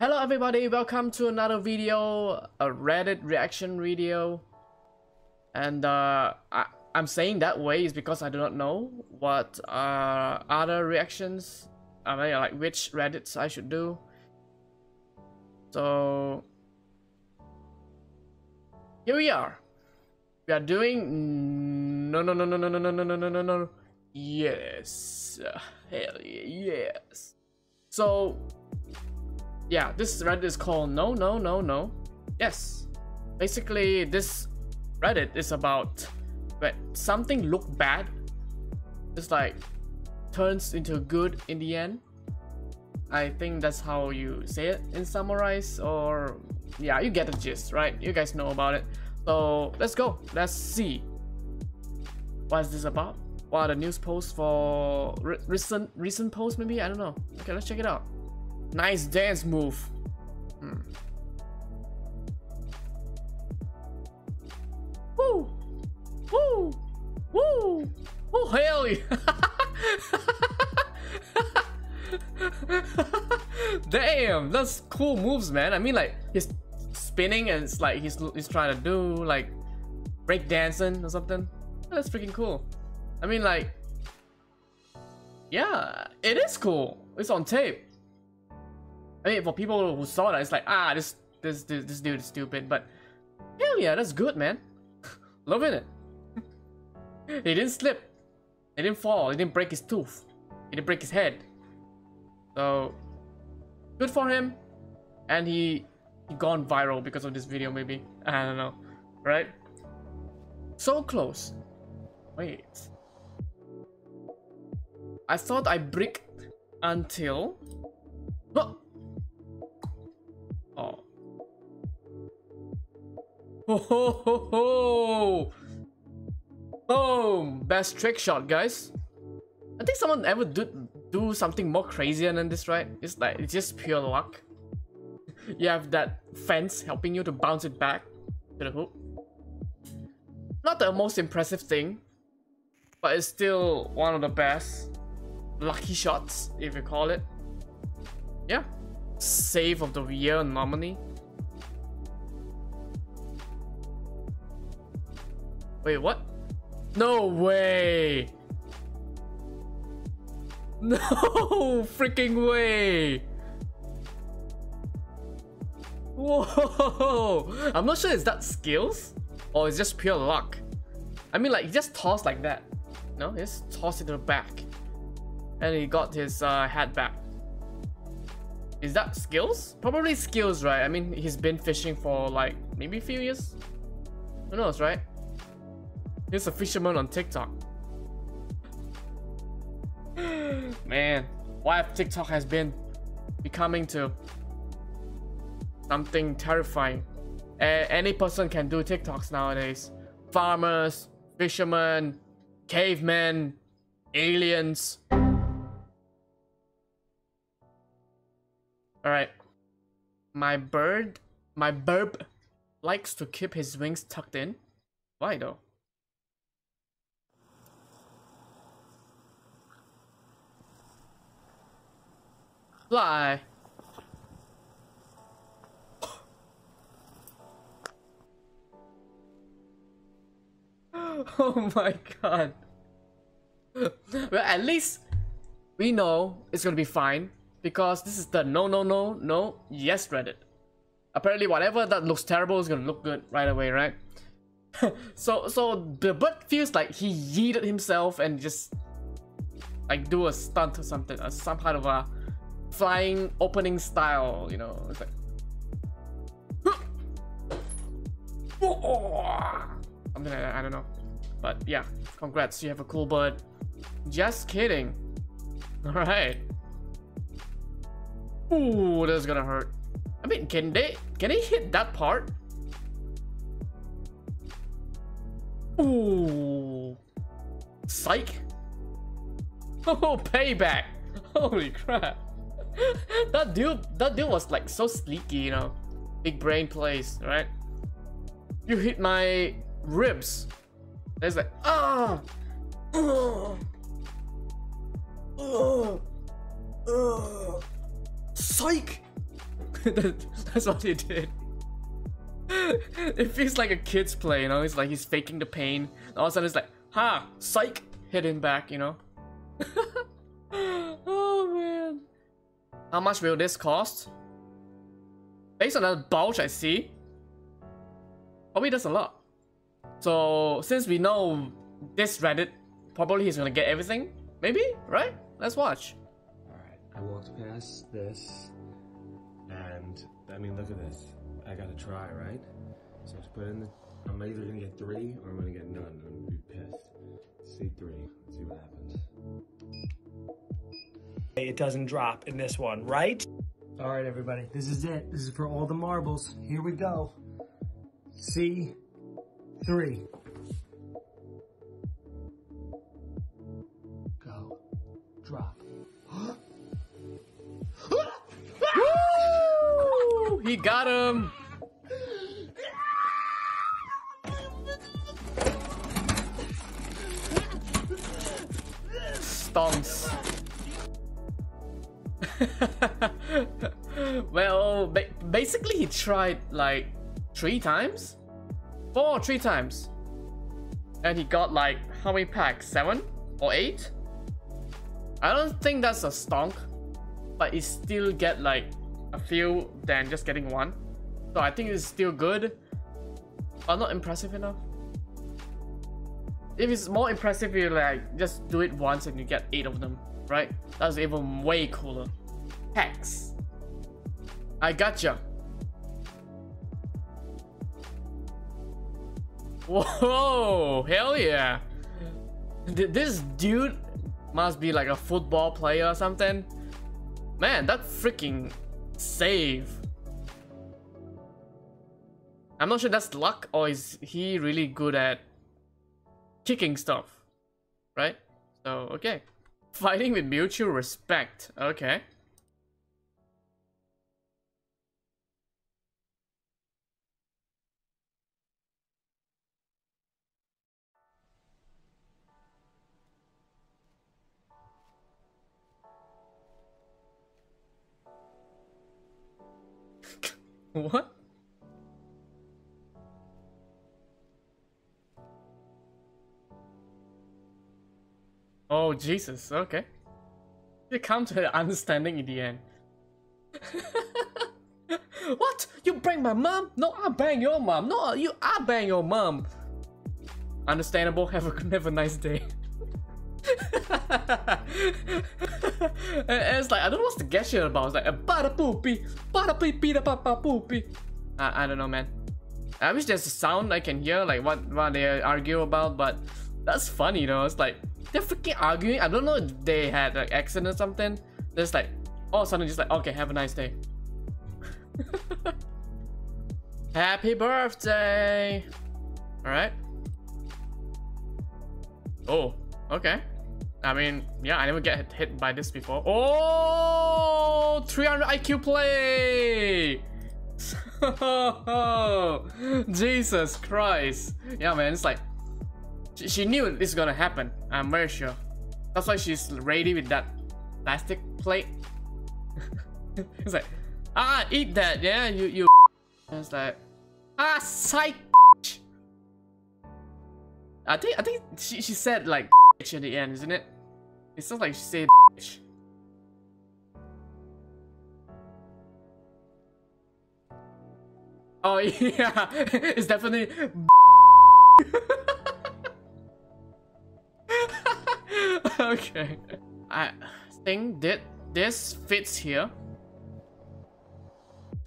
Hello everybody, welcome to another video, a Reddit reaction video. And uh, I, I'm saying that way is because I do not know what uh, other reactions, I mean like which Reddits I should do. So, here we are. We are doing, no no no no no no no no no no no no, yes, hell yeah, yes. So, yeah, this Reddit is called No No No No. Yes. Basically, this Reddit is about when something look bad, it's like turns into good in the end. I think that's how you say it in summarize or yeah, you get the gist, right? You guys know about it. So let's go. Let's see. What is this about? What are the news posts for re recent recent posts maybe? I don't know. Okay, let's check it out. Nice dance move. Hmm. Woo! Woo! Woo! Oh hell yeah! Damn, that's cool moves, man. I mean, like he's spinning and it's like he's he's trying to do like break dancing or something. That's freaking cool. I mean, like, yeah, it is cool. It's on tape. I mean, for people who saw that, it's like, ah, this this this, this dude is stupid. But hell yeah, that's good, man. Loving it. he didn't slip. He didn't fall. He didn't break his tooth. He didn't break his head. So good for him. And he he gone viral because of this video, maybe. I don't know. Right? So close. Wait. I thought I bricked until. Ho ho ho! Boom! Best trick shot, guys. I think someone ever do do something more crazier than this, right? It's like it's just pure luck. you have that fence helping you to bounce it back to the hoop. Not the most impressive thing, but it's still one of the best lucky shots, if you call it. Yeah save of the year nominee. Wait, what? No way! No freaking way! Whoa! I'm not sure is that skills or it's just pure luck. I mean, like, he just tossed like that. No, he just tossed it to the back. And he got his uh, hat back. Is that skills? Probably skills, right? I mean, he's been fishing for like maybe a few years. Who knows, right? He's a fisherman on TikTok. Man, what TikTok has been becoming to something terrifying. A any person can do TikToks nowadays. Farmers, fishermen, cavemen, aliens. Alright. My bird, my burb likes to keep his wings tucked in. Why though? Fly. oh my god. well, at least we know it's gonna be fine because this is the no no no no yes Reddit. Apparently whatever that looks terrible is gonna look good right away, right? so so the bird feels like he yeeted himself and just like do a stunt or something, or some kind of a flying opening style, you know. It's like something I don't know. But yeah, congrats, you have a cool bird. Just kidding. Alright. Ooh, that's gonna hurt. I mean, can they can they hit that part? Ooh. Psych. Oh, payback. Holy crap. that dude that dude was like so sleeky, you know. Big brain plays, right? You hit my ribs. There's like ah. Oh. Oh. Oh. Psych! That's what he did. It feels like a kid's play, you know? It's like he's faking the pain. All of a sudden it's like, ha, psych, hit him back, you know? How much will this cost? Based on the bulge I see, probably does a lot. So since we know this Reddit, probably he's gonna get everything. Maybe, right? Let's watch. Alright, I walked past this, and I mean, look at this. I gotta try, right? So let's put in the. I'm either gonna get three or I'm gonna get none. I'm gonna be pissed. See three. Let's see what happens. It doesn't drop in this one, right? All right, everybody, this is it. This is for all the marbles. Here we go. C three. Go. Drop. Woo! He got him. Stonks. well, ba basically he tried like three times? Four or three times. And he got like, how many packs? Seven or eight? I don't think that's a stonk, but he still get like a few than just getting one. So I think it's still good, but not impressive enough. If it's more impressive, you like just do it once and you get eight of them, right? That's even way cooler. Hex. I gotcha. Whoa, hell yeah. This dude must be like a football player or something. Man, that freaking save. I'm not sure that's luck or is he really good at kicking stuff. Right? So, okay. Fighting with mutual respect. Okay. What? Oh, Jesus, okay. You come to an understanding in the end. what? You bang my mom? No, I bang your mom. No, you I bang your mom. Understandable. Have a have a nice day. And it's like I don't know what's the gesture about. It's like bada poopy, bada pee da papa poopy. I I don't know, man. I wish there's a sound I can hear, like what what they argue about, but that's funny, know. It's like they're freaking arguing. I don't know if they had like accident or something. just like all of a sudden just like okay, have a nice day. Happy birthday! Alright. Oh, okay. I mean, yeah, I never get hit by this before. Oh, 300 IQ play! Jesus Christ. Yeah, man, it's like, she, she knew this is gonna happen. I'm very sure. That's why she's ready with that plastic plate. it's like, ah, eat that, yeah, you, you. And it's like, ah, psych. I think, I think she, she said like at the end, isn't it? It sounds like she said bitch. Oh yeah, it's definitely Okay. I think that this fits here.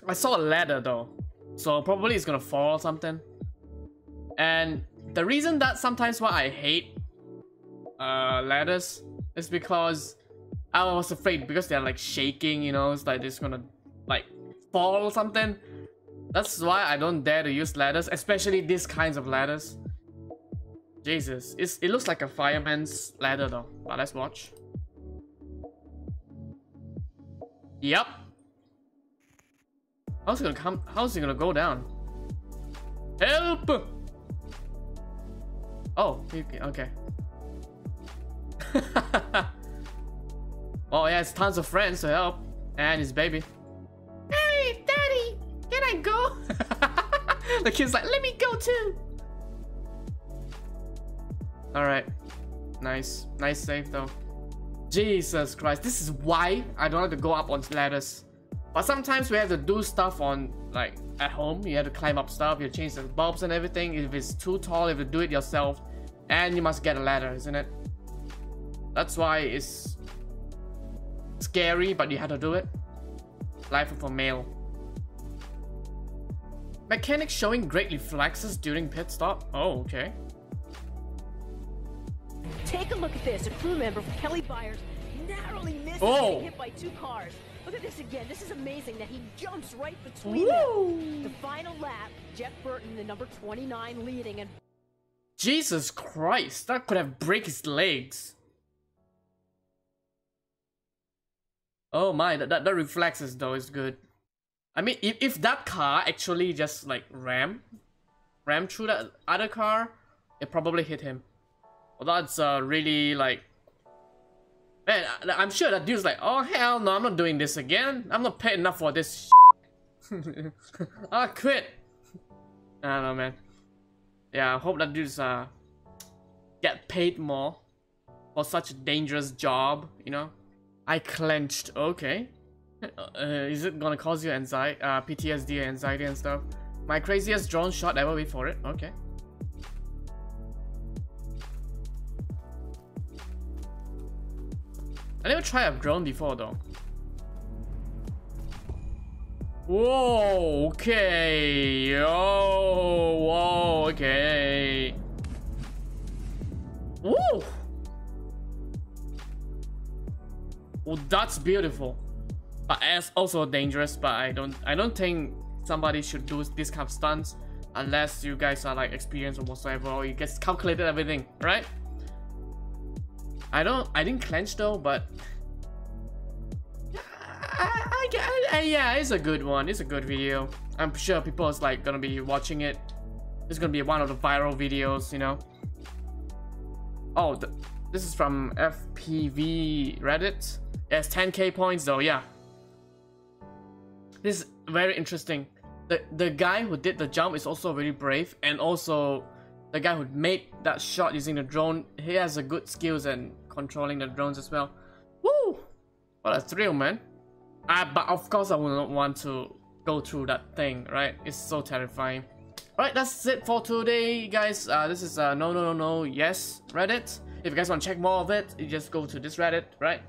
I saw a ladder though. So probably it's gonna fall or something. And the reason that sometimes why I hate uh, ladders is because I was afraid because they're like shaking, you know, it's like it's gonna like fall or something. That's why I don't dare to use ladders, especially these kinds of ladders. Jesus, it's, it looks like a fireman's ladder though, but let's watch. Yep. How's it gonna come? How's it gonna go down? Help! Oh, okay. oh, yeah, it's tons of friends to help. And his baby. Hey, daddy, can I go? the kid's like, let me go too. Alright. Nice. Nice save though. Jesus Christ. This is why I don't like to go up on ladders. But sometimes we have to do stuff on like at home. You have to climb up stuff, you change the bulbs and everything. If it's too tall, you have to do it yourself. And you must get a ladder, isn't it? That's why it's scary, but you had to do it. Life of a male. Mechanic showing great reflexes during pit stop. Oh, okay. Take a look at this. A crew member from Kelly Bires narrowly misses Oh. getting hit by two cars. Look at this again. This is amazing that he jumps right between them. The final lap, Jeff Burton, the number 29, leading, and Jesus Christ, that could have break his legs. Oh my, that, that, that reflexes though is good. I mean, if, if that car actually just like ram, ram through that other car, it probably hit him. Well, that's uh, really like... Man, I- I'm sure that dude's like, oh hell no, I'm not doing this again. I'm not paid enough for this I quit. I don't know, man. Yeah, I hope that dude's uh get paid more for such a dangerous job, you know? I clenched, okay. Uh, is it gonna cause you anxiety, uh, PTSD, anxiety and stuff? My craziest drone shot ever, before it, okay. I never tried a drone before though. Whoa, okay. Oh, whoa, okay. Woo! Well, that's beautiful. But it's also dangerous, but I don't I don't think somebody should do this kind of stunts unless you guys are like experienced or whatsoever or you guys calculated everything, right? I don't I didn't clench though, but I, I, I, yeah, it's a good one. It's a good video. I'm sure people is like gonna be watching it. It's gonna be one of the viral videos, you know. Oh, th this is from FPV Reddit. It's 10k points though, yeah. This is very interesting. The the guy who did the jump is also very brave, and also the guy who made that shot using the drone, he has a good skills and controlling the drones as well. Woo! What a thrill, man. Uh, but of course I would not want to go through that thing, right? It's so terrifying. Alright, that's it for today, guys. Uh, this is uh, no, no, no, no, yes, Reddit. If you guys want to check more of it, you just go to this Reddit, right?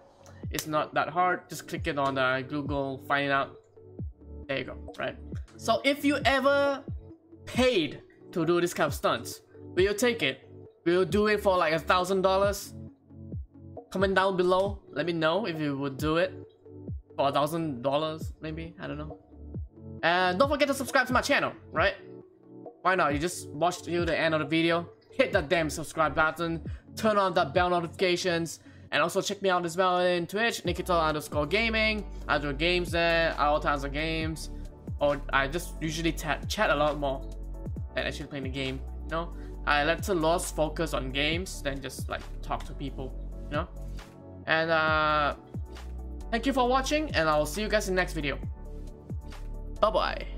It's not that hard. Just click it on the Google, find out. There you go, right? So if you ever paid to do this kind of stunts, will you take it? Will you do it for like a thousand dollars? Comment down below. Let me know if you would do it for a thousand dollars, maybe. I don't know. And don't forget to subscribe to my channel, right? Why not? You just watch till the end of the video, hit that damn subscribe button, turn on that bell notifications, and also check me out as well in Twitch, Nikito underscore gaming. I do games there, all kinds of games. Or I just usually chat a lot more than actually playing the game, you know? I let the lost focus on games than just like talk to people, you know? And uh Thank you for watching, and I'll see you guys in the next video. Bye-bye.